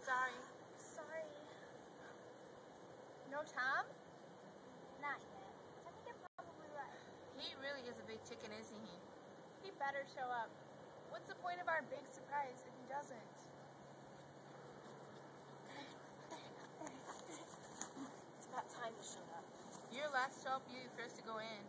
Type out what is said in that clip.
Sorry. Sorry. Sorry. No Tom? Not yet. I think you're probably right. He really is a big chicken, isn't he? He better show up. What's the point of our big surprise if he doesn't? it's about time to show up. Your last to help you first to go in.